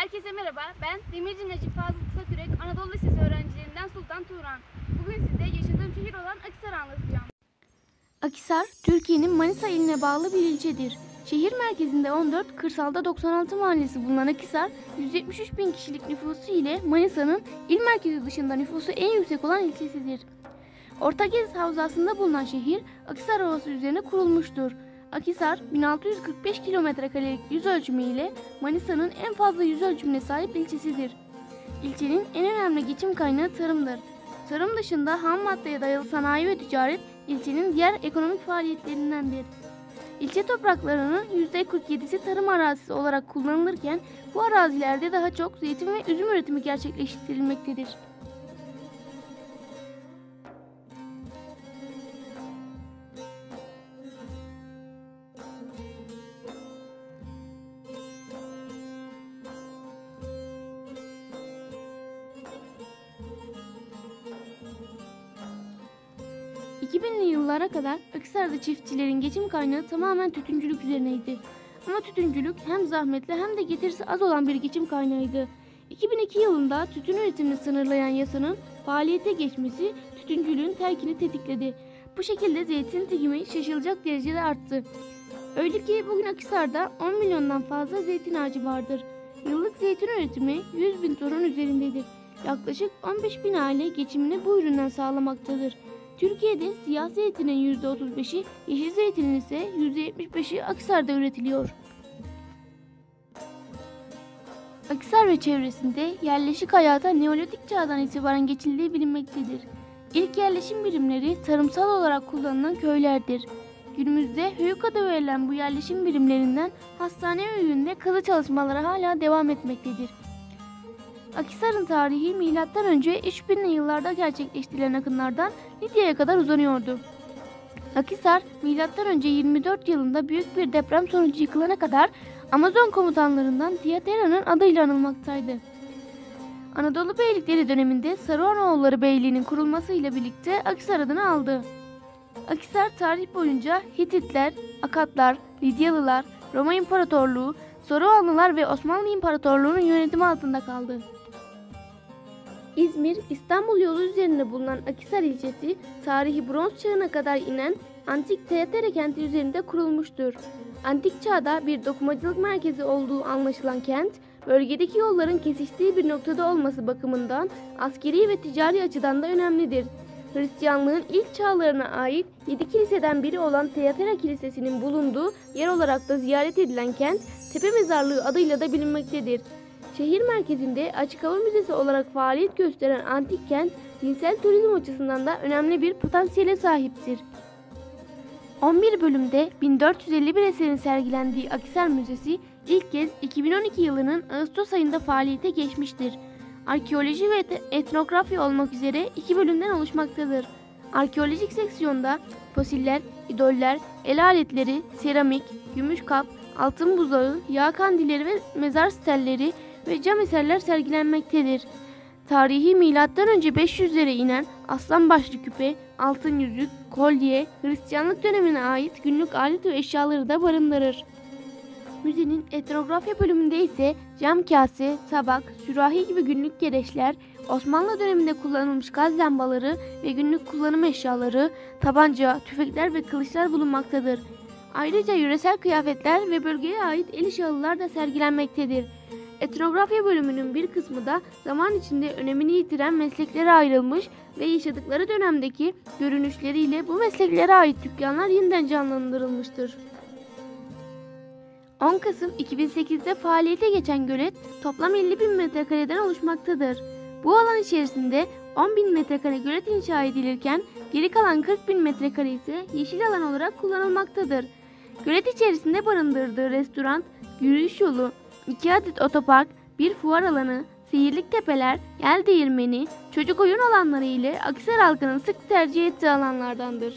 Herkese merhaba. Ben Demirci Necip Fazıl Kısakürek Anadolu Lisesi öğrencilerinden Sultan Turan. Bugün size yaşadığım şehir olan Akhisar'ı anlatacağım. Akhisar, Türkiye'nin Manisa iline bağlı bir ilçedir. Şehir merkezinde 14, kırsalda 96 mahallesi bulunan Akhisar, 173 bin kişilik nüfusu ile Manisa'nın il merkezi dışında nüfusu en yüksek olan ilçesidir. Ortakez Havzası'nda bulunan şehir, Akhisar Ovası üzerine kurulmuştur. Akhisar, 1645 kilometre karelik yüz ölçümü ile Manisa'nın en fazla yüz ölçümüne sahip ilçesidir. İlçenin en önemli geçim kaynağı tarımdır. Tarım dışında ham maddeye dayalı sanayi ve ticaret ilçenin diğer ekonomik faaliyetlerindendir. İlçe topraklarının %47'si tarım arazisi olarak kullanılırken bu arazilerde daha çok zeytin ve üzüm üretimi gerçekleştirilmektedir. ...2000'li yıllara kadar Akhisar'da çiftçilerin geçim kaynağı tamamen tütüncülük üzerineydi. Ama tütüncülük hem zahmetli hem de getirisi az olan bir geçim kaynağıydı. 2002 yılında tütün üretimini sınırlayan yasanın faaliyete geçmesi tütüncülüğün terkini tetikledi. Bu şekilde zeytin dikimi şaşılacak derecede arttı. Öyle ki bugün Akhisar'da 10 milyondan fazla zeytin ağacı vardır. Yıllık zeytin üretimi 100 bin tonun üzerindedir. Yaklaşık 15 bin aile geçimini bu üründen sağlamaktadır. Türkiye'de siyah zeytinin %35'i, yeşil zeytinin ise %75'i Akhisar'da üretiliyor. Akhisar ve çevresinde yerleşik hayata Neolitik çağdan itibaren geçildiği bilinmektedir. İlk yerleşim birimleri tarımsal olarak kullanılan köylerdir. Günümüzde Höyük adı verilen bu yerleşim birimlerinden hastane öğünde kazı çalışmaları hala devam etmektedir. Akhisar'ın tarihi M.Ö. 3000'li yıllarda gerçekleştirilen akınlardan Lidya'ya kadar uzanıyordu. Akhisar, M.Ö. 24 yılında büyük bir deprem sonucu yıkılana kadar Amazon komutanlarından Tiatera'nın adıyla anılmaktaydı. Anadolu Beylikleri döneminde Saruhanoğulları Beyliği'nin kurulmasıyla birlikte Akhisar adını aldı. Akhisar tarih boyunca Hititler, Akatlar, Lidyalılar, Roma İmparatorluğu, Saruhanlılar ve Osmanlı İmparatorluğu'nun yönetimi altında kaldı. İzmir, İstanbul yolu üzerinde bulunan Akhisar ilçesi, tarihi bronz çağına kadar inen antik Teatere kenti üzerinde kurulmuştur. Antik çağda bir dokumacılık merkezi olduğu anlaşılan kent, bölgedeki yolların kesiştiği bir noktada olması bakımından askeri ve ticari açıdan da önemlidir. Hristiyanlığın ilk çağlarına ait 7 kiliseden biri olan Teatera Kilisesi'nin bulunduğu yer olarak da ziyaret edilen kent, Tepe Mezarlığı adıyla da bilinmektedir. Şehir merkezinde açık hava müzesi olarak faaliyet gösteren antik kent, dinsel turizm açısından da önemli bir potansiyele sahiptir. 11 bölümde 1451 eserin sergilendiği Akhisar Müzesi ilk kez 2012 yılının Ağustos ayında faaliyete geçmiştir. Arkeoloji ve etnografi olmak üzere iki bölümden oluşmaktadır. Arkeolojik seksiyonda fosiller, idoller, el aletleri, seramik, gümüş kap, altın buzağı, yağ kandilleri ve mezar stelleri ve cam eserler sergilenmektedir. Tarihi önce 500'lere inen aslan başlı küpe, altın yüzük, kolye, Hristiyanlık dönemine ait günlük alet ve eşyaları da barındırır. Müzenin etnografya bölümünde ise cam kase, tabak, sürahi gibi günlük gereçler, Osmanlı döneminde kullanılmış gaz lambaları ve günlük kullanım eşyaları, tabanca, tüfekler ve kılıçlar bulunmaktadır. Ayrıca yöresel kıyafetler ve bölgeye ait el işi halılar da sergilenmektedir. Etnografya bölümünün bir kısmı da zaman içinde önemini yitiren mesleklere ayrılmış ve yaşadıkları dönemdeki görünüşleriyle bu mesleklere ait dükkanlar yeniden canlandırılmıştır. 10 Kasım 2008'de faaliyete geçen gölet toplam 50 bin metrekareden oluşmaktadır. Bu alan içerisinde 10 bin metrekare gölet inşa edilirken geri kalan 40 bin metrekare ise yeşil alan olarak kullanılmaktadır. Gölet içerisinde barındırdığı restoran, yürüyüş yolu, 2 adet otopark, bir fuar alanı, seyirlik tepeler, yel değirmeni, çocuk oyun alanları ile Akhisar halkının sık tercih ettiği alanlardandır.